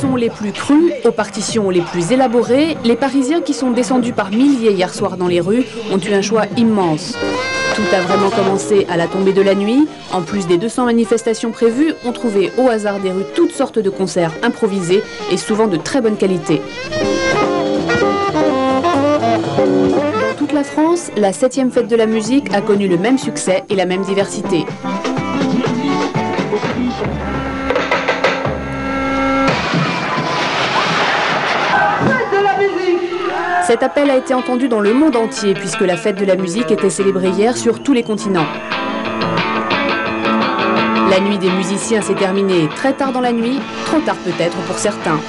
Sons les plus crus aux partitions les plus élaborées, les Parisiens qui sont descendus par milliers hier soir dans les rues ont eu un choix immense. Tout a vraiment commencé à la tombée de la nuit. En plus des 200 manifestations prévues, on trouvait au hasard des rues toutes sortes de concerts improvisés et souvent de très bonne qualité. Dans toute la France, la 7e fête de la musique a connu le même succès et la même diversité. Cet appel a été entendu dans le monde entier puisque la fête de la musique était célébrée hier sur tous les continents. La nuit des musiciens s'est terminée très tard dans la nuit, trop tard peut-être pour certains.